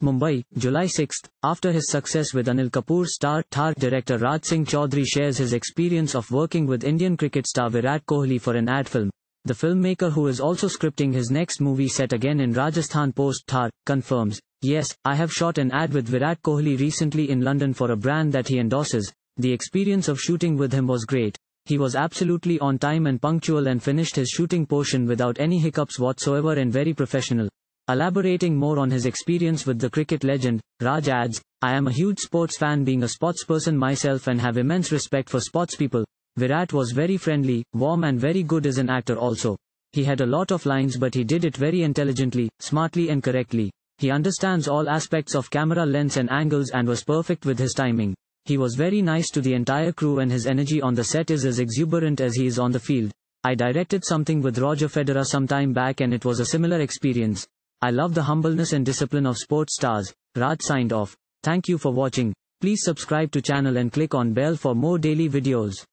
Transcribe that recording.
Mumbai, July 6. After his success with Anil Kapoor star Thar director Raj Singh Chaudhary shares his experience of working with Indian cricket star Virat Kohli for an ad film. The filmmaker who is also scripting his next movie set again in Rajasthan post Thar confirms, Yes, I have shot an ad with Virat Kohli recently in London for a brand that he endorses. The experience of shooting with him was great. He was absolutely on time and punctual and finished his shooting portion without any hiccups whatsoever and very professional. Elaborating more on his experience with the cricket legend, Raj adds, I am a huge sports fan being a sports person myself and have immense respect for sports people. Virat was very friendly, warm and very good as an actor also. He had a lot of lines but he did it very intelligently, smartly and correctly. He understands all aspects of camera lens and angles and was perfect with his timing. He was very nice to the entire crew and his energy on the set is as exuberant as he is on the field. I directed something with Roger Federer some time back and it was a similar experience. I love the humbleness and discipline of sports stars. Raj signed off. Thank you for watching. Please subscribe to channel and click on bell for more daily videos.